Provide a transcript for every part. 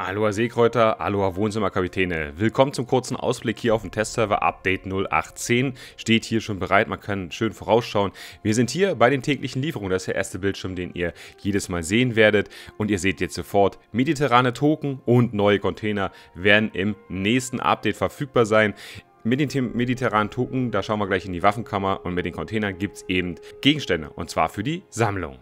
Aloha Seekräuter, Aloha Wohnzimmerkapitäne. Willkommen zum kurzen Ausblick hier auf dem Testserver Update 0810. Steht hier schon bereit, man kann schön vorausschauen. Wir sind hier bei den täglichen Lieferungen. Das ist der erste Bildschirm, den ihr jedes Mal sehen werdet. Und ihr seht jetzt sofort, mediterrane Token und neue Container werden im nächsten Update verfügbar sein. Mit den mediterranen Token, da schauen wir gleich in die Waffenkammer und mit den Containern gibt es eben Gegenstände und zwar für die Sammlung.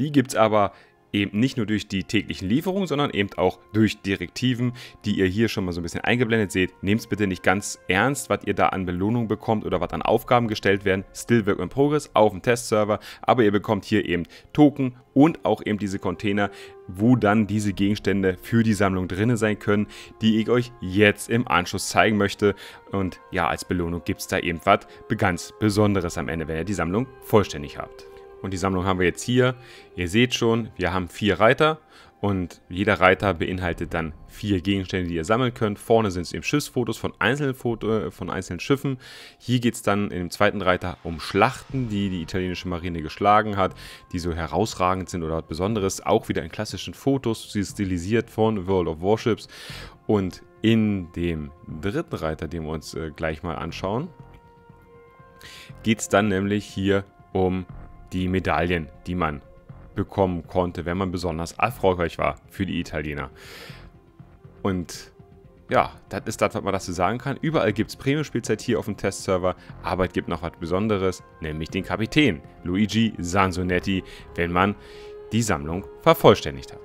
Die gibt es aber eben nicht nur durch die täglichen Lieferungen, sondern eben auch durch Direktiven, die ihr hier schon mal so ein bisschen eingeblendet seht. Nehmt es bitte nicht ganz ernst, was ihr da an Belohnung bekommt oder was an Aufgaben gestellt werden. Still Work in Progress auf dem Testserver, aber ihr bekommt hier eben Token und auch eben diese Container, wo dann diese Gegenstände für die Sammlung drin sein können, die ich euch jetzt im Anschluss zeigen möchte. Und ja, als Belohnung gibt es da eben was ganz Besonderes am Ende, wenn ihr die Sammlung vollständig habt. Und die Sammlung haben wir jetzt hier. Ihr seht schon, wir haben vier Reiter und jeder Reiter beinhaltet dann vier Gegenstände, die ihr sammeln könnt. Vorne sind es eben Schiffsfotos von einzelnen, Foto, äh, von einzelnen Schiffen. Hier geht es dann im zweiten Reiter um Schlachten, die die italienische Marine geschlagen hat, die so herausragend sind oder was Besonderes. Auch wieder in klassischen Fotos, sie stilisiert von World of Warships. Und in dem dritten Reiter, den wir uns äh, gleich mal anschauen, geht es dann nämlich hier um die Medaillen, die man bekommen konnte, wenn man besonders erfolgreich war für die Italiener. Und ja, das ist das, was man dazu sagen kann. Überall gibt es Premium-Spielzeit hier auf dem Testserver, aber es gibt noch was Besonderes, nämlich den Kapitän Luigi Sansonetti, wenn man die Sammlung vervollständigt hat.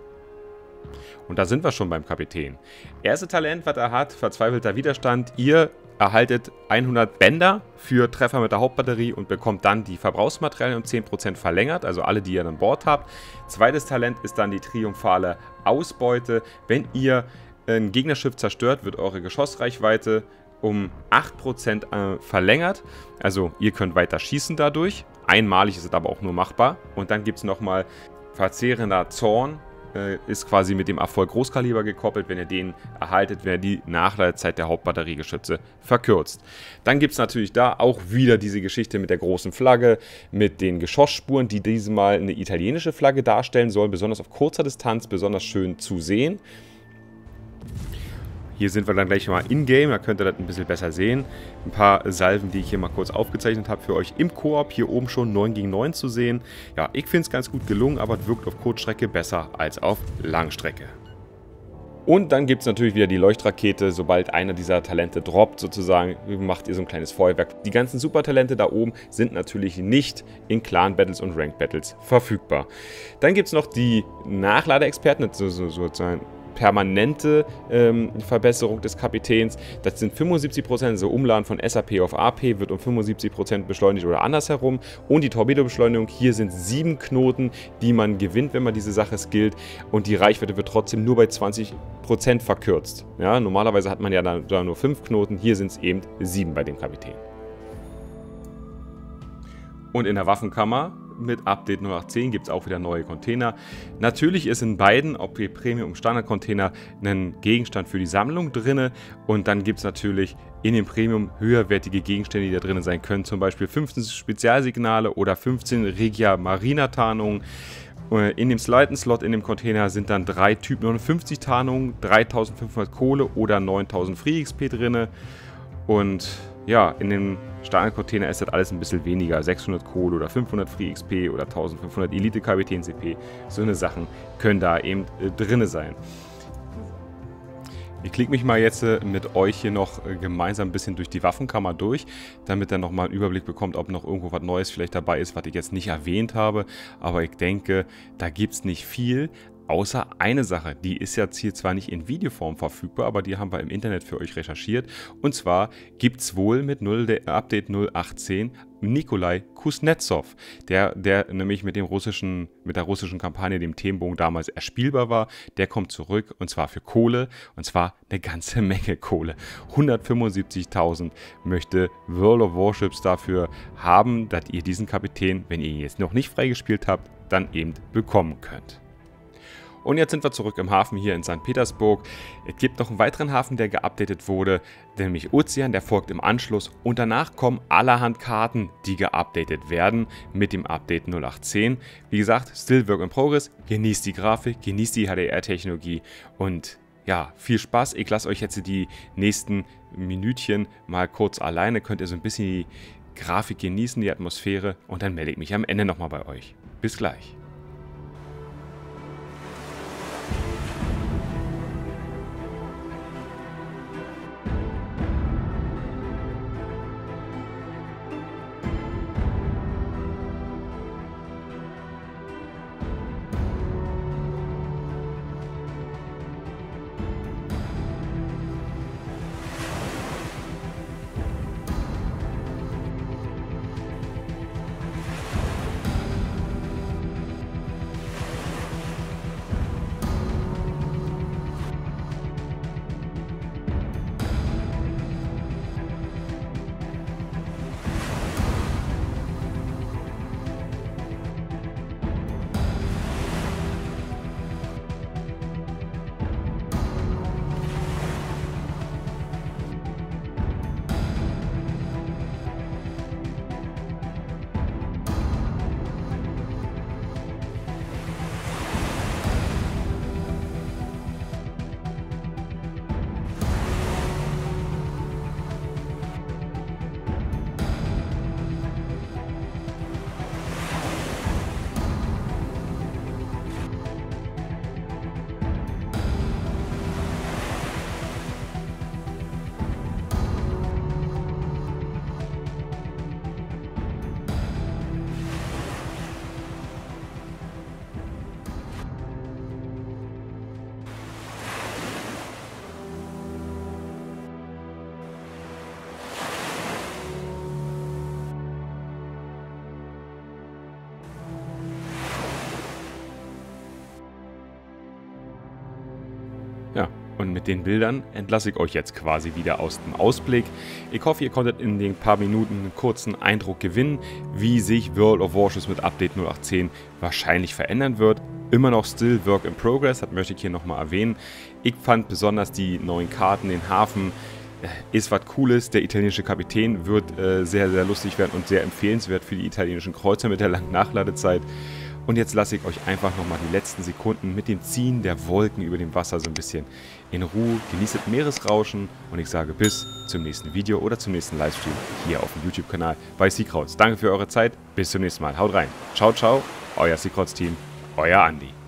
Und da sind wir schon beim Kapitän. Erste Talent, was er hat, verzweifelter Widerstand. Ihr erhaltet 100 Bänder für Treffer mit der Hauptbatterie und bekommt dann die Verbrauchsmaterialien um 10% verlängert, also alle, die ihr an Bord habt. Zweites Talent ist dann die triumphale Ausbeute. Wenn ihr ein Gegnerschiff zerstört, wird eure Geschossreichweite um 8% äh, verlängert. Also ihr könnt weiter schießen dadurch. Einmalig ist es aber auch nur machbar. Und dann gibt es nochmal verzehrender Zorn äh, ist quasi mit dem Erfolg Großkaliber gekoppelt. Wenn ihr den erhaltet, wäre die Nachladezeit der Hauptbatteriegeschütze verkürzt. Dann gibt es natürlich da auch wieder diese Geschichte mit der großen Flagge, mit den Geschossspuren, die diesmal eine italienische Flagge darstellen sollen, besonders auf kurzer Distanz, besonders schön zu sehen. Hier sind wir dann gleich mal in-game, da könnt ihr das ein bisschen besser sehen. Ein paar Salven, die ich hier mal kurz aufgezeichnet habe für euch im Koop. Hier oben schon 9 gegen 9 zu sehen. Ja, ich finde es ganz gut gelungen, aber es wirkt auf Kurzstrecke besser als auf Langstrecke. Und dann gibt es natürlich wieder die Leuchtrakete. Sobald einer dieser Talente droppt, sozusagen, macht ihr so ein kleines Feuerwerk. Die ganzen Supertalente da oben sind natürlich nicht in Clan-Battles und Rank-Battles verfügbar. Dann gibt es noch die Nachladeexperten, sozusagen permanente ähm, Verbesserung des Kapitäns. Das sind 75%, also Umladen von SAP auf AP wird um 75% beschleunigt oder andersherum. Und die Torpedobeschleunigung, hier sind sieben Knoten, die man gewinnt, wenn man diese Sache skillt. Und die Reichweite wird trotzdem nur bei 20% verkürzt. Ja, normalerweise hat man ja da, da nur fünf Knoten, hier sind es eben sieben bei dem Kapitän. Und in der Waffenkammer mit Update 0810 gibt es auch wieder neue Container. Natürlich ist in beiden, ob die Premium- und Standard-Container, ein Gegenstand für die Sammlung drin. Und dann gibt es natürlich in dem Premium höherwertige Gegenstände, die da drin sein können. Zum Beispiel 15 Spezialsignale oder 15 Regia Marina Tarnungen. Äh, in dem Slide-Slot in dem Container sind dann drei Typ 59 Tarnungen, 3500 Kohle oder 9000 Free XP drin. Und ja, in dem Standard-Container ist das alles ein bisschen weniger. 600 Kohle oder 500 Free XP oder 1500 Elite-Kapitän-CP. So eine Sachen können da eben äh, drin sein. Ich klicke mich mal jetzt äh, mit euch hier noch äh, gemeinsam ein bisschen durch die Waffenkammer durch, damit ihr nochmal einen Überblick bekommt, ob noch irgendwo was Neues vielleicht dabei ist, was ich jetzt nicht erwähnt habe. Aber ich denke, da gibt es nicht viel. Außer eine Sache, die ist jetzt hier zwar nicht in Videoform verfügbar, aber die haben wir im Internet für euch recherchiert. Und zwar gibt es wohl mit 0, Update 018 Nikolai Kuznetsov, der, der nämlich mit, dem russischen, mit der russischen Kampagne, dem Themenbogen damals erspielbar war. Der kommt zurück und zwar für Kohle und zwar eine ganze Menge Kohle. 175.000 möchte World of Warships dafür haben, dass ihr diesen Kapitän, wenn ihr ihn jetzt noch nicht freigespielt habt, dann eben bekommen könnt. Und jetzt sind wir zurück im Hafen hier in St. Petersburg. Es gibt noch einen weiteren Hafen, der geupdatet wurde, nämlich Ozean, der folgt im Anschluss. Und danach kommen allerhand Karten, die geupdatet werden mit dem Update 0810. Wie gesagt, still work in progress. Genießt die Grafik, genießt die HDR-Technologie und ja, viel Spaß. Ich lasse euch jetzt die nächsten Minütchen mal kurz alleine. Könnt ihr so ein bisschen die Grafik genießen, die Atmosphäre und dann melde ich mich am Ende nochmal bei euch. Bis gleich. Und mit den Bildern entlasse ich euch jetzt quasi wieder aus dem Ausblick. Ich hoffe, ihr konntet in den paar Minuten einen kurzen Eindruck gewinnen, wie sich World of Warships mit Update 0810 wahrscheinlich verändern wird. Immer noch still Work in Progress, das möchte ich hier nochmal erwähnen. Ich fand besonders die neuen Karten, den Hafen, äh, ist was Cooles. Der italienische Kapitän wird äh, sehr, sehr lustig werden und sehr empfehlenswert für die italienischen Kreuzer mit der langen Nachladezeit. Und jetzt lasse ich euch einfach nochmal die letzten Sekunden mit dem Ziehen der Wolken über dem Wasser so ein bisschen in Ruhe. Genießt das Meeresrauschen und ich sage bis zum nächsten Video oder zum nächsten Livestream hier auf dem YouTube-Kanal bei Seakrauts. Danke für eure Zeit. Bis zum nächsten Mal. Haut rein. Ciao, ciao. Euer Seakrauts-Team. Euer Andi.